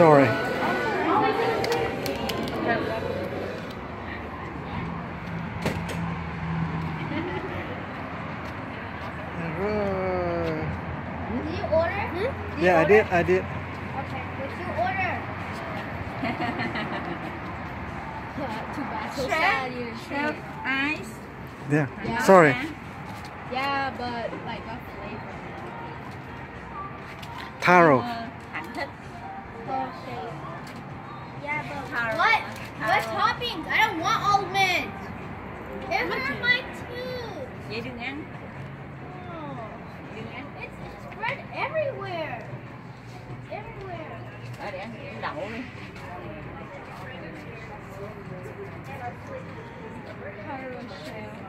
Sorry. Alright. Did you order? Did you Yeah, I did. I did. Okay, what you order? yeah, too bad. So sad you didn't Shrimp, ice. Yeah. Yeah. Sorry. Yeah, but like what flavor? Taro. Ờ, Hạnh thích. Yeah, but Taro. what? What toppings? I don't want almonds. It hurt my tooth. Vậy đừng ăn. Oh, Đừng ăn. it's, it's spread everywhere. Everywhere. Ờ, để ăn đậu đi. Taro shell.